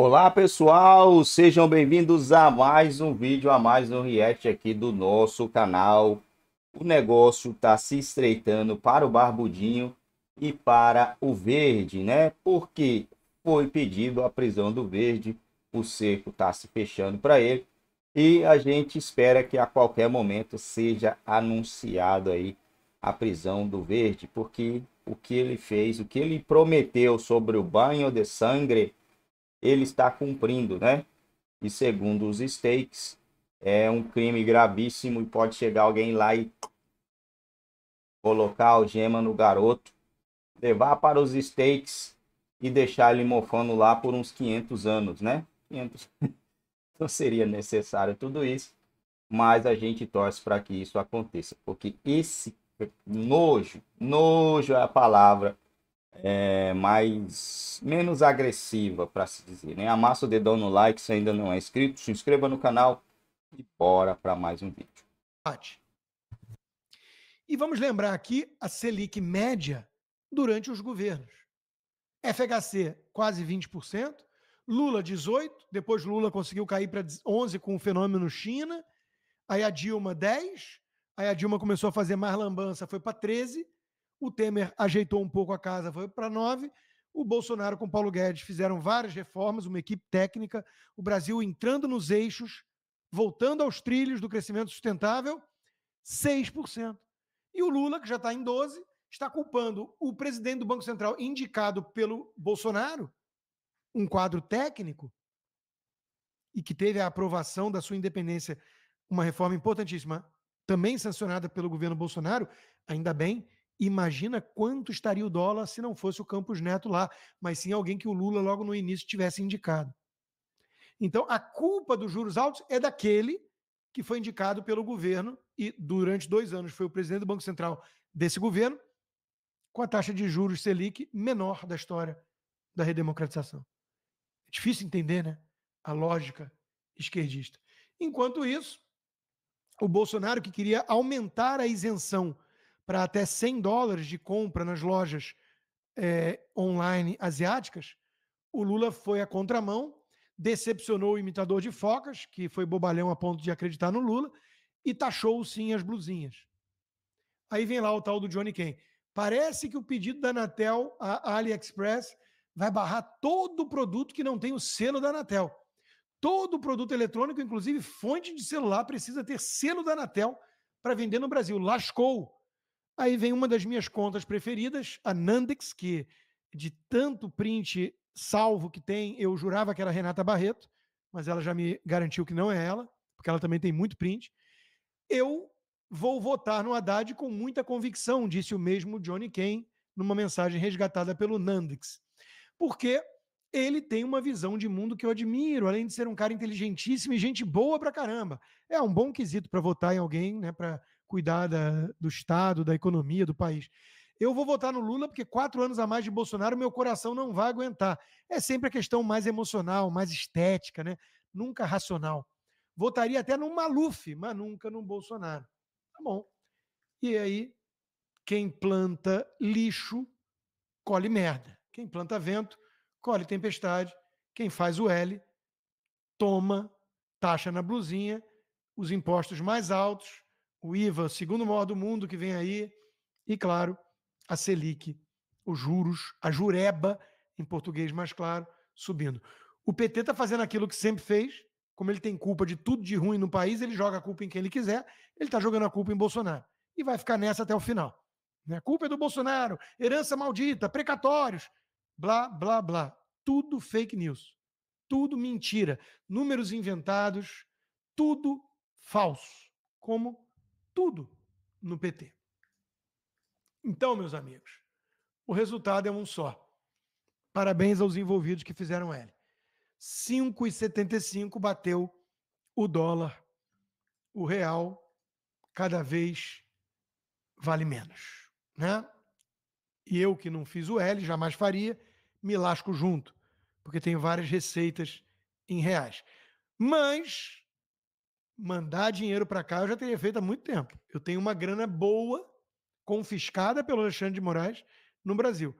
Olá pessoal, sejam bem-vindos a mais um vídeo, a mais um react aqui do nosso canal. O negócio está se estreitando para o Barbudinho e para o Verde, né? Porque foi pedido a prisão do Verde, o cerco está se fechando para ele e a gente espera que a qualquer momento seja anunciado aí a prisão do Verde, porque o que ele fez, o que ele prometeu sobre o banho de sangue ele está cumprindo, né? E segundo os stakes, é um crime gravíssimo e pode chegar alguém lá e colocar algema no garoto, levar para os stakes e deixar ele mofando lá por uns 500 anos, né? 500... Não seria necessário tudo isso, mas a gente torce para que isso aconteça, porque esse nojo, nojo é a palavra é, mais menos agressiva para se dizer, né? Amassa o dedão no like se ainda não é inscrito, se inscreva no canal e bora para mais um vídeo. E vamos lembrar aqui a Selic média durante os governos. FHC quase 20%, Lula 18, depois Lula conseguiu cair para 11 com o fenômeno China, aí a Dilma 10, aí a Dilma começou a fazer mais lambança, foi para 13 o Temer ajeitou um pouco a casa, foi para nove. O Bolsonaro com Paulo Guedes fizeram várias reformas, uma equipe técnica, o Brasil entrando nos eixos, voltando aos trilhos do crescimento sustentável, 6%. E o Lula, que já está em 12%, está culpando o presidente do Banco Central, indicado pelo Bolsonaro, um quadro técnico, e que teve a aprovação da sua independência, uma reforma importantíssima, também sancionada pelo governo Bolsonaro, ainda bem, Imagina quanto estaria o dólar se não fosse o Campos Neto lá, mas sim alguém que o Lula logo no início tivesse indicado. Então, a culpa dos juros altos é daquele que foi indicado pelo governo e durante dois anos foi o presidente do Banco Central desse governo, com a taxa de juros Selic menor da história da redemocratização. É difícil entender, né? A lógica esquerdista. Enquanto isso, o Bolsonaro, que queria aumentar a isenção para até 100 dólares de compra nas lojas é, online asiáticas, o Lula foi à contramão, decepcionou o imitador de focas, que foi bobalhão a ponto de acreditar no Lula, e taxou sim as blusinhas. Aí vem lá o tal do Johnny Ken. Parece que o pedido da Anatel, a AliExpress, vai barrar todo produto que não tem o selo da Anatel. Todo produto eletrônico, inclusive fonte de celular, precisa ter selo da Anatel para vender no Brasil. Lascou. Aí vem uma das minhas contas preferidas, a Nandex, que de tanto print salvo que tem, eu jurava que era Renata Barreto, mas ela já me garantiu que não é ela, porque ela também tem muito print. Eu vou votar no Haddad com muita convicção, disse o mesmo Johnny Kane numa mensagem resgatada pelo Nandex. Porque ele tem uma visão de mundo que eu admiro, além de ser um cara inteligentíssimo e gente boa pra caramba. É um bom quesito para votar em alguém, né, para cuidar da, do Estado, da economia do país. Eu vou votar no Lula porque quatro anos a mais de Bolsonaro meu coração não vai aguentar. É sempre a questão mais emocional, mais estética, né? Nunca racional. Votaria até no Maluf, mas nunca no Bolsonaro. Tá bom. E aí, quem planta lixo, colhe merda. Quem planta vento, colhe tempestade. Quem faz o L, toma taxa na blusinha, os impostos mais altos, o IVA, segundo maior do mundo que vem aí, e claro, a Selic, os juros, a jureba, em português mais claro, subindo. O PT está fazendo aquilo que sempre fez, como ele tem culpa de tudo de ruim no país, ele joga a culpa em quem ele quiser, ele está jogando a culpa em Bolsonaro. E vai ficar nessa até o final. A né? culpa é do Bolsonaro, herança maldita, precatórios, blá, blá, blá. Tudo fake news. Tudo mentira. Números inventados, tudo falso. Como tudo no PT. Então, meus amigos, o resultado é um só. Parabéns aos envolvidos que fizeram L. 5,75 bateu o dólar, o real cada vez vale menos, né? E eu que não fiz o L, jamais faria, me lasco junto, porque tenho várias receitas em reais. Mas mandar dinheiro para cá eu já teria feito há muito tempo. Eu tenho uma grana boa confiscada pelo Alexandre de Moraes no Brasil.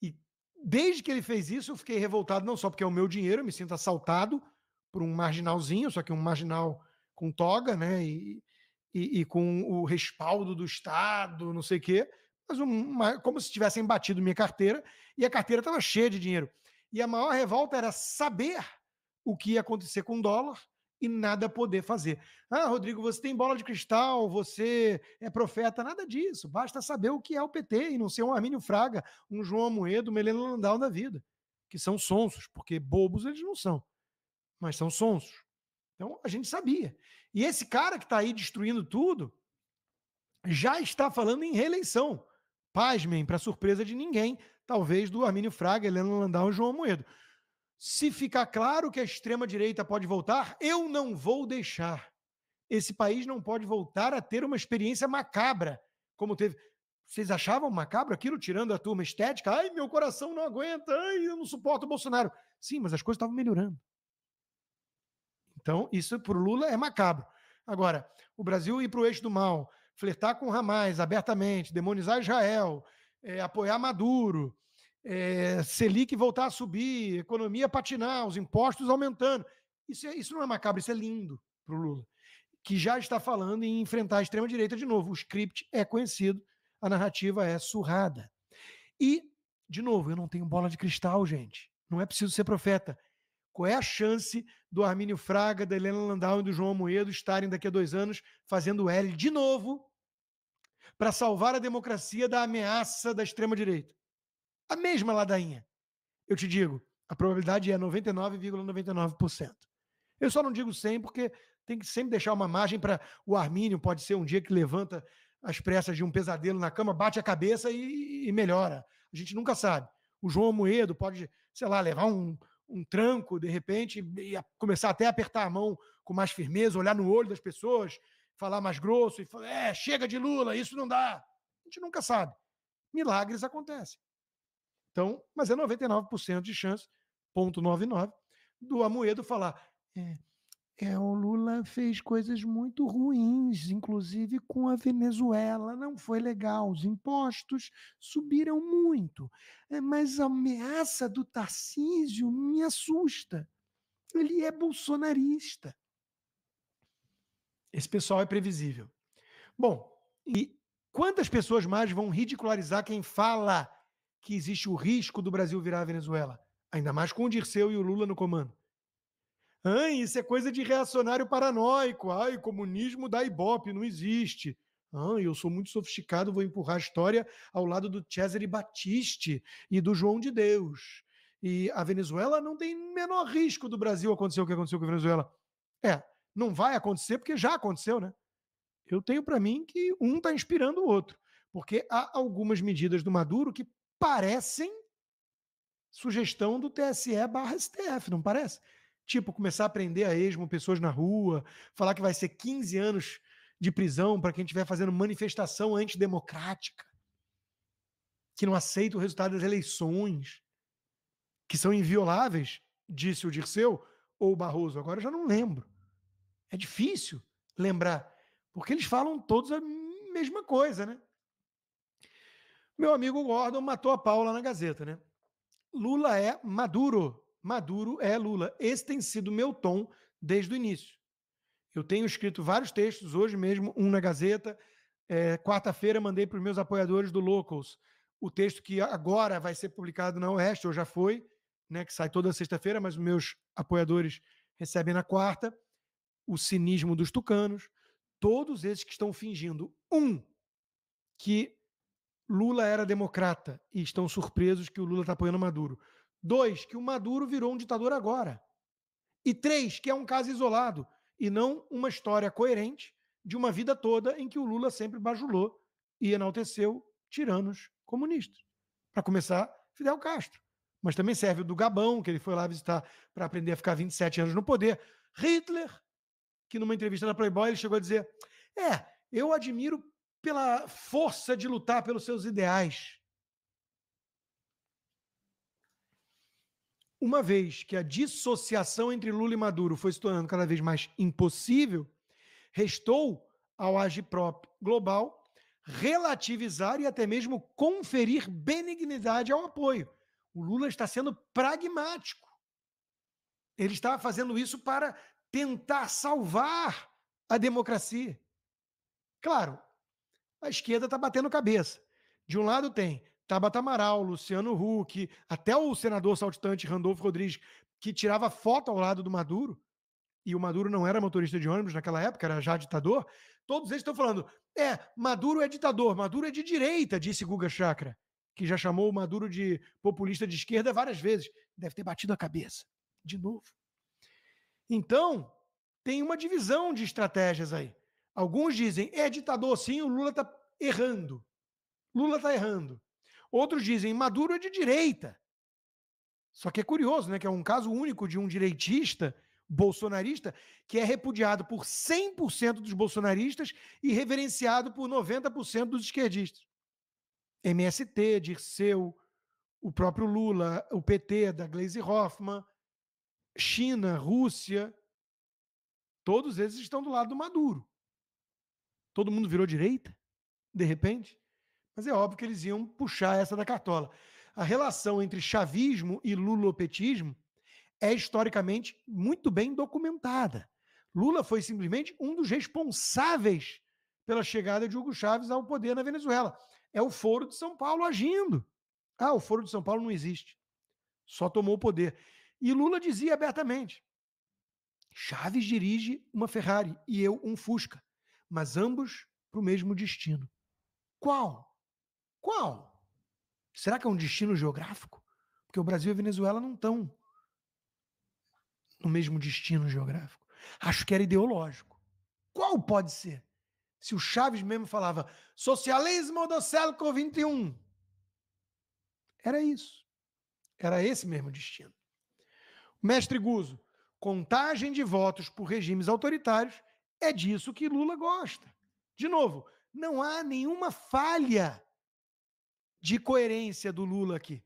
E desde que ele fez isso, eu fiquei revoltado, não só porque é o meu dinheiro, eu me sinto assaltado por um marginalzinho, só que um marginal com toga, né? E, e, e com o respaldo do Estado, não sei o quê, mas uma, como se tivessem batido minha carteira e a carteira estava cheia de dinheiro. E a maior revolta era saber o que ia acontecer com o dólar e nada poder fazer. Ah, Rodrigo, você tem bola de cristal, você é profeta, nada disso. Basta saber o que é o PT e não ser um Armínio Fraga, um João Amoedo, um Helena Landau da vida, que são sonsos, porque bobos eles não são, mas são sonsos. Então a gente sabia. E esse cara que está aí destruindo tudo já está falando em reeleição. Pasmem, para surpresa de ninguém, talvez do Armínio Fraga, Helena Landau e João Amoedo. Se ficar claro que a extrema-direita pode voltar, eu não vou deixar. Esse país não pode voltar a ter uma experiência macabra, como teve. Vocês achavam macabro aquilo, tirando a turma estética? Ai, meu coração não aguenta, ai, eu não suporto o Bolsonaro. Sim, mas as coisas estavam melhorando. Então, isso para o Lula é macabro. Agora, o Brasil ir para o eixo do mal, flertar com Hamas abertamente, demonizar Israel, é, apoiar Maduro, é, Selic voltar a subir, economia patinar, os impostos aumentando. Isso, é, isso não é macabro, isso é lindo para o Lula, que já está falando em enfrentar a extrema-direita de novo. O script é conhecido, a narrativa é surrada. E, de novo, eu não tenho bola de cristal, gente. Não é preciso ser profeta. Qual é a chance do Armínio Fraga, da Helena Landau e do João Moedo estarem daqui a dois anos fazendo L de novo para salvar a democracia da ameaça da extrema-direita? A mesma ladainha. Eu te digo, a probabilidade é 99,99%. ,99%. Eu só não digo 100 porque tem que sempre deixar uma margem para o Armínio, pode ser um dia que levanta as pressas de um pesadelo na cama, bate a cabeça e, e melhora. A gente nunca sabe. O João Moedo pode, sei lá, levar um, um tranco de repente e a, começar até a apertar a mão com mais firmeza, olhar no olho das pessoas, falar mais grosso e falar: é, chega de Lula, isso não dá. A gente nunca sabe. Milagres acontecem. Então, mas é 99% de chance, ponto 99, do Amoedo falar. É, é, o Lula fez coisas muito ruins, inclusive com a Venezuela. Não foi legal. Os impostos subiram muito. É, mas a ameaça do Tarcísio me assusta. Ele é bolsonarista. Esse pessoal é previsível. Bom, e quantas pessoas mais vão ridicularizar quem fala que existe o risco do Brasil virar a Venezuela. Ainda mais com o Dirceu e o Lula no comando. Ai, isso é coisa de reacionário paranoico. Ai, comunismo da Ibope, não existe. Ai, eu sou muito sofisticado, vou empurrar a história ao lado do Cesare Battisti e do João de Deus. E a Venezuela não tem menor risco do Brasil acontecer o que aconteceu com a Venezuela. É, não vai acontecer porque já aconteceu, né? Eu tenho para mim que um está inspirando o outro, porque há algumas medidas do Maduro que parecem sugestão do TSE barra STF, não parece? Tipo, começar a prender a esmo pessoas na rua, falar que vai ser 15 anos de prisão para quem estiver fazendo manifestação antidemocrática, que não aceita o resultado das eleições, que são invioláveis, disse o Dirceu ou o Barroso. Agora eu já não lembro. É difícil lembrar, porque eles falam todos a mesma coisa, né? Meu amigo Gordon matou a Paula na Gazeta, né? Lula é Maduro. Maduro é Lula. Esse tem sido meu tom desde o início. Eu tenho escrito vários textos, hoje mesmo, um na Gazeta. É, Quarta-feira mandei para os meus apoiadores do Locals o texto que agora vai ser publicado na Oeste, ou já foi, né, que sai toda sexta-feira, mas os meus apoiadores recebem na quarta. O cinismo dos tucanos. Todos esses que estão fingindo, um, que Lula era democrata e estão surpresos que o Lula está apoiando o Maduro. Dois, que o Maduro virou um ditador agora. E três, que é um caso isolado e não uma história coerente de uma vida toda em que o Lula sempre bajulou e enalteceu tiranos comunistas. Para começar, Fidel Castro. Mas também serve o do Gabão, que ele foi lá visitar para aprender a ficar 27 anos no poder. Hitler, que numa entrevista na Playboy ele chegou a dizer: É, eu admiro pela força de lutar pelos seus ideais. Uma vez que a dissociação entre Lula e Maduro foi se tornando cada vez mais impossível, restou ao Agiprop global relativizar e até mesmo conferir benignidade ao apoio. O Lula está sendo pragmático. Ele está fazendo isso para tentar salvar a democracia. Claro, a esquerda está batendo cabeça. De um lado tem Tabata Amaral, Luciano Huck, até o senador saltitante Randolfo Rodrigues, que tirava foto ao lado do Maduro, e o Maduro não era motorista de ônibus naquela época, era já ditador. Todos eles estão falando: é, Maduro é ditador, Maduro é de direita, disse Guga Chakra, que já chamou o Maduro de populista de esquerda várias vezes. Deve ter batido a cabeça. De novo. Então, tem uma divisão de estratégias aí. Alguns dizem, é ditador sim, o Lula está errando. Lula está errando. Outros dizem, Maduro é de direita. Só que é curioso, né? Que é um caso único de um direitista bolsonarista que é repudiado por 100% dos bolsonaristas e reverenciado por 90% dos esquerdistas. MST, Dirceu, o próprio Lula, o PT da Gleisi Hoffmann, China, Rússia, todos esses estão do lado do Maduro. Todo mundo virou direita, de repente. Mas é óbvio que eles iam puxar essa da cartola. A relação entre chavismo e lulopetismo é historicamente muito bem documentada. Lula foi simplesmente um dos responsáveis pela chegada de Hugo Chávez ao poder na Venezuela. É o Foro de São Paulo agindo. Ah, o Foro de São Paulo não existe. Só tomou o poder. E Lula dizia abertamente: Chaves dirige uma Ferrari e eu um Fusca, mas ambos para o mesmo destino. Qual? Qual? Será que é um destino geográfico? Porque o Brasil e a Venezuela não estão no mesmo destino geográfico. Acho que era ideológico. Qual pode ser? Se o Chaves mesmo falava socialismo do século XXI. Era isso. Era esse mesmo destino. Mestre Guzo, contagem de votos por regimes autoritários é disso que Lula gosta. De novo, não há nenhuma falha de coerência do Lula aqui.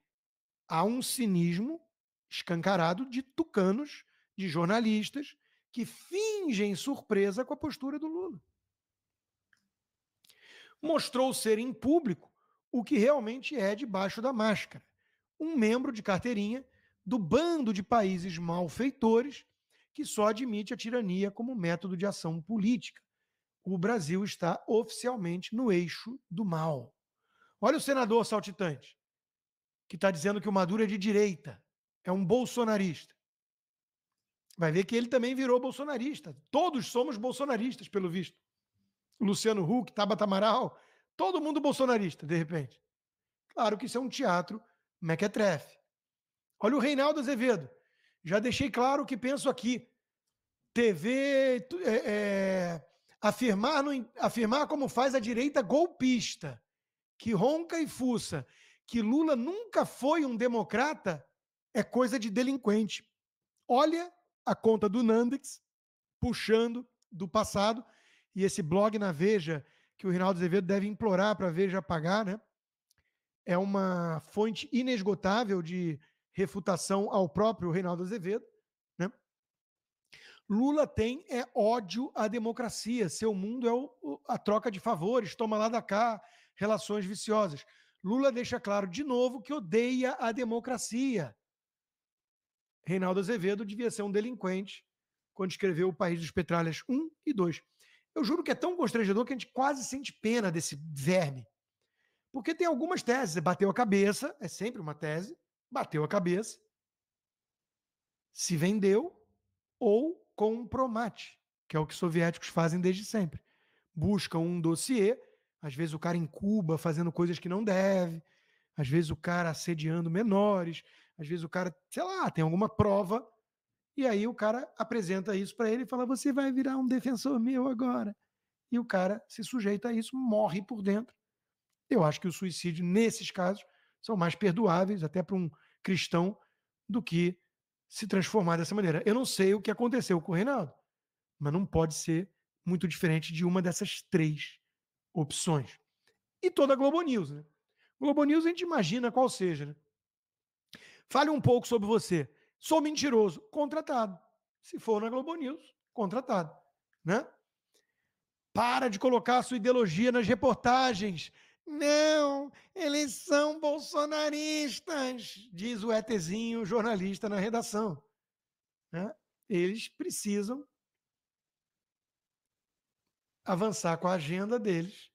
Há um cinismo escancarado de tucanos, de jornalistas, que fingem surpresa com a postura do Lula. Mostrou ser em público o que realmente é debaixo da máscara. Um membro de carteirinha do bando de países malfeitores que só admite a tirania como método de ação política. O Brasil está oficialmente no eixo do mal. Olha o senador saltitante, que está dizendo que o Maduro é de direita, é um bolsonarista. Vai ver que ele também virou bolsonarista. Todos somos bolsonaristas, pelo visto. Luciano Huck, Tabata Amaral, todo mundo bolsonarista, de repente. Claro que isso é um teatro mequetrefe. Olha o Reinaldo Azevedo. Já deixei claro o que penso aqui. TV é, é, afirmar, no, afirmar como faz a direita golpista, que ronca e fuça, que Lula nunca foi um democrata, é coisa de delinquente. Olha a conta do Nandex, puxando do passado, e esse blog na Veja, que o Reinaldo Azevedo deve implorar para a Veja pagar, né? É uma fonte inesgotável de refutação ao próprio Reinaldo Azevedo. Né? Lula tem é ódio à democracia. Seu mundo é o, a troca de favores, toma lá da cá, relações viciosas. Lula deixa claro de novo que odeia a democracia. Reinaldo Azevedo devia ser um delinquente quando escreveu O País dos Petralhas 1 e 2. Eu juro que é tão constrangedor que a gente quase sente pena desse verme. Porque tem algumas teses. Bateu a cabeça, é sempre uma tese bateu a cabeça, se vendeu ou compromate, que é o que os soviéticos fazem desde sempre. Buscam um dossiê, às vezes o cara em Cuba fazendo coisas que não deve, às vezes o cara assediando menores, às vezes o cara, sei lá, tem alguma prova, e aí o cara apresenta isso para ele e fala: Você vai virar um defensor meu agora. E o cara se sujeita a isso, morre por dentro. Eu acho que o suicídio, nesses casos, são mais perdoáveis até para um cristão do que se transformar dessa maneira. Eu não sei o que aconteceu com o Reinaldo, mas não pode ser muito diferente de uma dessas três opções. E toda a Globo News, né? Globo News a gente imagina qual seja, né? Fale um pouco sobre você. Sou mentiroso, contratado. Se for na Globo News, contratado, né? Para de colocar sua ideologia nas reportagens Não, eles são bolsonaristas, diz o ETzinho, jornalista na redação. Né? Eles precisam avançar com a agenda deles,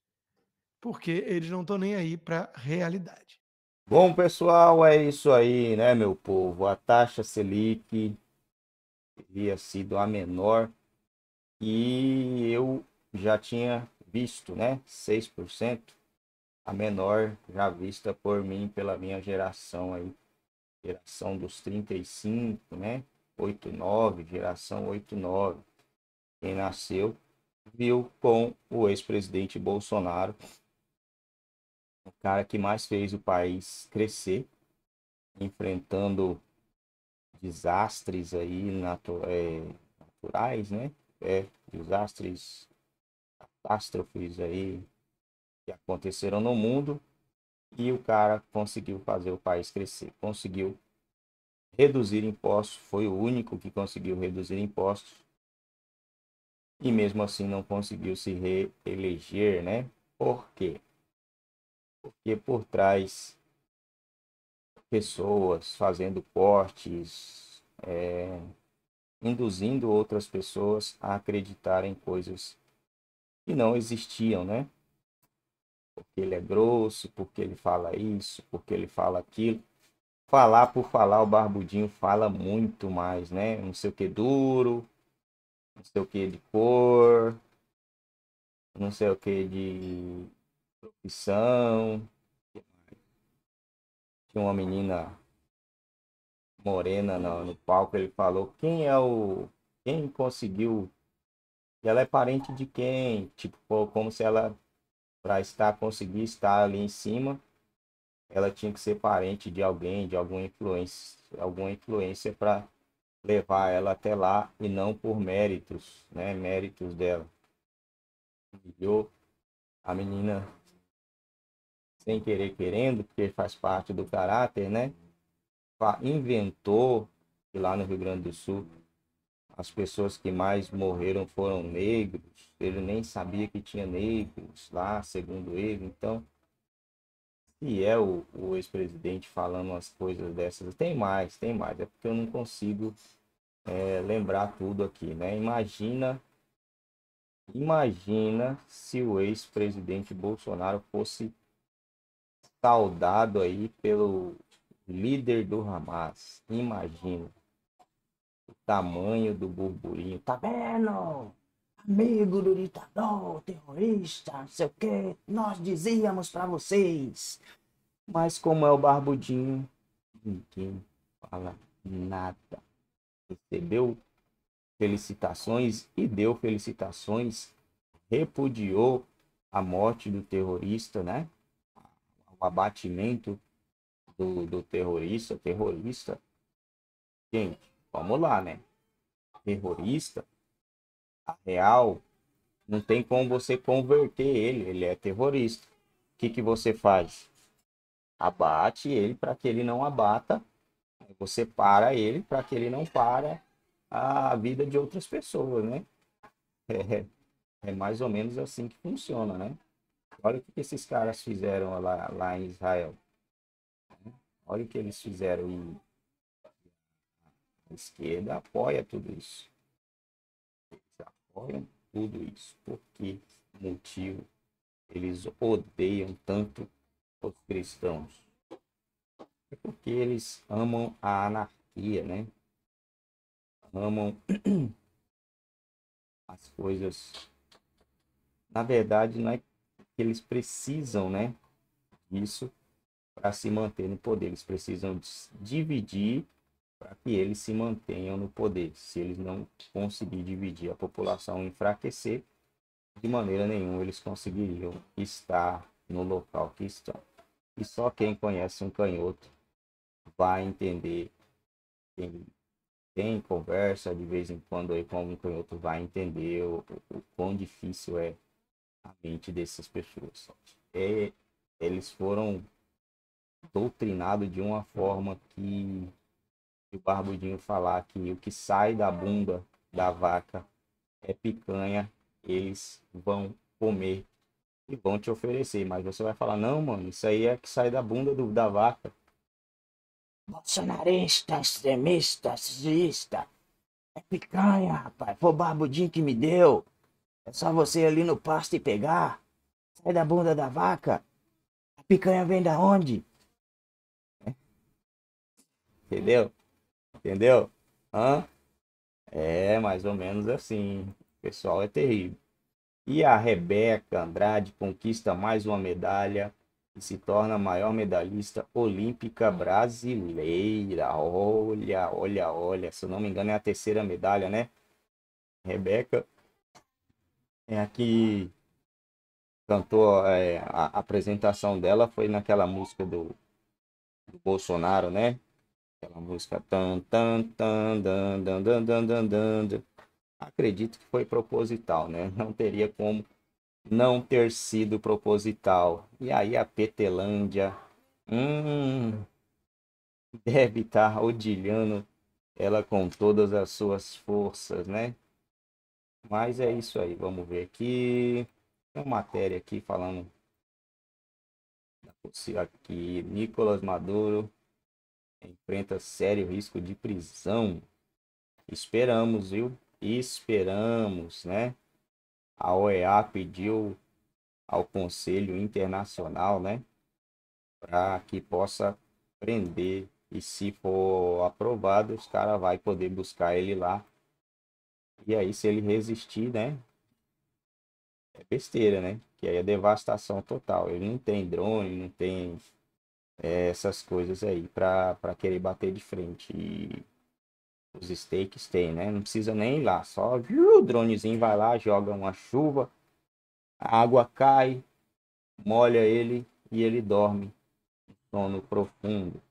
porque eles não estão nem aí para a realidade. Bom, pessoal, é isso aí, né, meu povo? A taxa Selic teria sido a menor e eu já tinha visto, né, 6%, a menor já vista por mim, pela minha geração aí, geração dos 35, né, 89, geração 89. Quem nasceu viu com o ex-presidente Bolsonaro o cara que mais fez o país crescer, enfrentando desastres aí natu é, naturais, né? É, desastres, catástrofes aí que aconteceram no mundo e o cara conseguiu fazer o país crescer, conseguiu reduzir impostos, foi o único que conseguiu reduzir impostos e mesmo assim não conseguiu se reeleger, né? Por quê? Porque por trás pessoas fazendo cortes, é, induzindo outras pessoas a acreditar em coisas que não existiam, né? Porque ele é grosso, porque ele fala isso, porque ele fala aquilo. Falar por falar, o Barbudinho fala muito mais, né? Não sei o que duro, não sei o que de cor, não sei o que de profissão. Tinha uma menina morena no, no palco, ele falou quem é o. Quem conseguiu. E ela é parente de quem? Tipo, como se ela, para estar, conseguir estar ali em cima, ela tinha que ser parente de alguém, de alguma influência, alguma influência para levar ela até lá e não por méritos, né? Méritos dela. Humilhou a menina sem querer querendo, porque faz parte do caráter, né? Inventou que lá no Rio Grande do Sul as pessoas que mais morreram foram negros. Ele nem sabia que tinha negros lá, segundo ele. Então, se é o, o ex-presidente falando umas coisas dessas, tem mais, tem mais. É porque eu não consigo é, lembrar tudo aqui, né? Imagina, imagina se o ex-presidente Bolsonaro fosse saudado aí pelo líder do Hamas. Imagina tamanho do burburinho. Tá vendo? Amigo do ditador, terrorista, não sei o que, nós dizíamos para vocês. Mas como é o barbudinho, ninguém fala nada. Recebeu felicitações e deu felicitações, repudiou a morte do terrorista, né? O abatimento do, do terrorista, terrorista. Gente, vamos lá, né? Terrorista, a real, não tem como você converter ele, ele é terrorista. O que, que você faz? Abate ele para que ele não abata. Você para ele para que ele não para a vida de outras pessoas, né? É, é mais ou menos assim que funciona, né? Olha o que esses caras fizeram lá, lá em Israel. Olha o que eles fizeram e a esquerda apoia tudo isso. Eles apoiam tudo isso. Por que motivo eles odeiam tanto os cristãos? É porque eles amam a anarquia, né? Amam as coisas. Na verdade, não é que eles precisam, né? Disso para se manter no poder. Eles precisam dividir para que eles se mantenham no poder. Se eles não conseguirem dividir a população, enfraquecer, de maneira nenhuma eles conseguiriam estar no local que estão. E só quem conhece um canhoto vai entender. Quem tem conversa de vez em quando aí com um canhoto vai entender o, o, o quão difícil é a mente dessas pessoas. É, eles foram doutrinado de uma forma que o Barbudinho falar que o que sai da bunda da vaca é picanha, eles vão comer e vão te oferecer. Mas você vai falar, não, mano, isso aí é que sai da bunda do, da vaca. Bolsonarista, extremista, nazista. É picanha, rapaz. Foi o barbudinho que me deu. É só você ir ali no pasto e pegar. Sai da bunda da vaca. A picanha vem da onde? É. Entendeu? Entendeu? Hã? É mais ou menos assim. O pessoal é terrível. E a Rebeca Andrade conquista mais uma medalha e se torna a maior medalhista olímpica brasileira. Olha, olha, olha. Se eu não me engano, é a terceira medalha, né? Rebeca é aqui cantou é, a, apresentação dela foi naquela música do, do Bolsonaro, né? Aquela música tan tan tan dan dan dan dan dan dan. Acredito que foi proposital, né? Não teria como não ter sido proposital. E aí a Petelândia, hum, deve estar odilhando ela com todas as suas forças, né? Mas é isso aí, vamos ver aqui. Tem uma matéria aqui falando aqui, Nicolas Maduro enfrenta sério risco de prisão. Esperamos, viu? Esperamos, né? a OEA pediu ao Conselho Internacional, né, para que possa prender e se for aprovado, os caras vai poder buscar ele lá. E aí se ele resistir, né, é besteira, né? Que aí é devastação total. Ele não tem drone, não tem essas coisas aí para querer bater de frente. E os stakes tem, né? Não precisa nem ir lá, só viu, o dronezinho vai lá, joga uma chuva, a água cai, molha ele e ele dorme sono profundo.